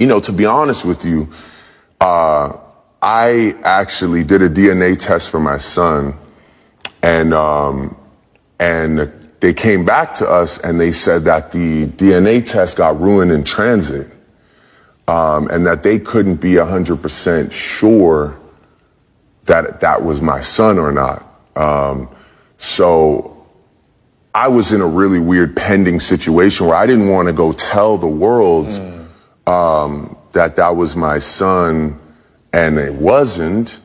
you know, to be honest with you, uh, I actually did a DNA test for my son, and um, and they came back to us and they said that the DNA test got ruined in transit, um, and that they couldn't be hundred percent sure that that was my son or not. Um, so I was in a really weird pending situation where I didn't want to go tell the world mm. Um, that that was my son, and it wasn't.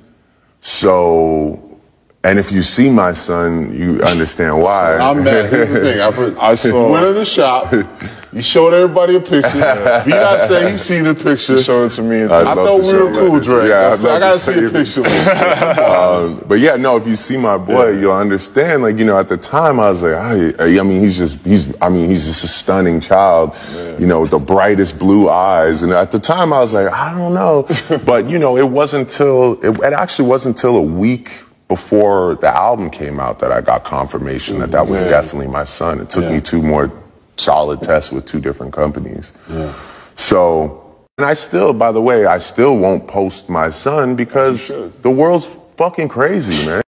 So, and if you see my son, you understand why. I'm mad. Here's the thing. I, I saw. Went in the shop. You showed everybody a picture. B I said he seen the picture. Show it to me. I thought we were cool, Dre. Yeah, I, I gotta see a picture. um, but yeah, no. If you see my boy, yeah. you'll understand. Like you know, at the time, I was like, I, I mean, he's just he's. I mean, he's just a stunning child. Yeah. You know, with the brightest blue eyes. And at the time, I was like, I don't know. but you know, it wasn't till it, it actually wasn't till a week before the album came out that I got confirmation that that was yeah. definitely my son. It took me two more solid tests with two different companies. Yeah. So, and I still, by the way, I still won't post my son because the world's fucking crazy, man.